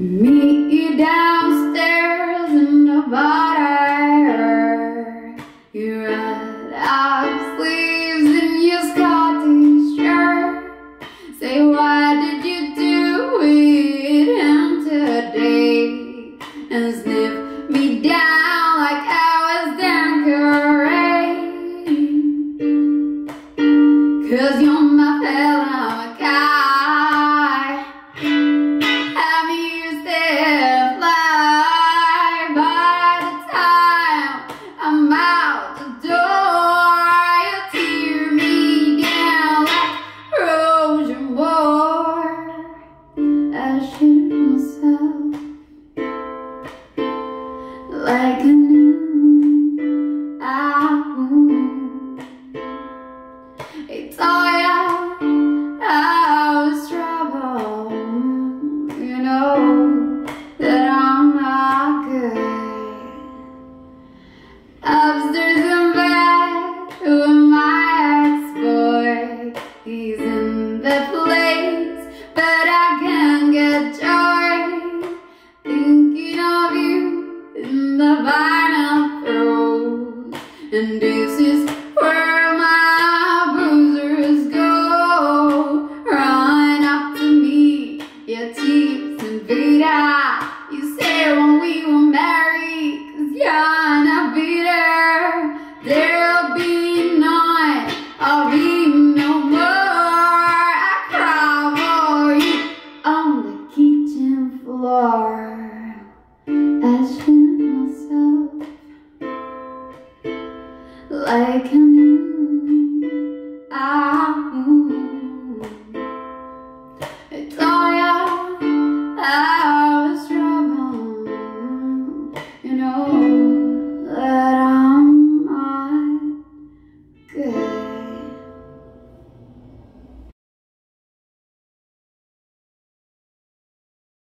Meet you downstairs in the bar. You red out sleeves in your Scottish shirt. Say, why did you do it him today? And sniff me down like I was Tanqueray. Cause you're my fella know that I'm not good. Upstairs and back with my ex-boy. He's in the place, but I can't get joy. Thinking of you in the vinyl throws. And this is question myself like a new. I